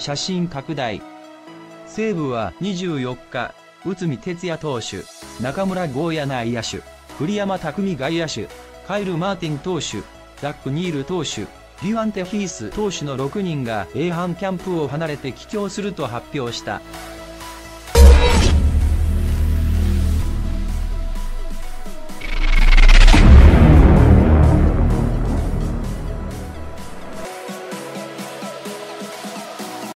写真拡大。西武は24日、内海哲也投手、中村豪也内野手、栗山匠外野手、カイル・マーティン投手、ザック・ニール投手、デュアンテ・ヒース投手の6人が A 班キャンプを離れて帰郷すると発表した。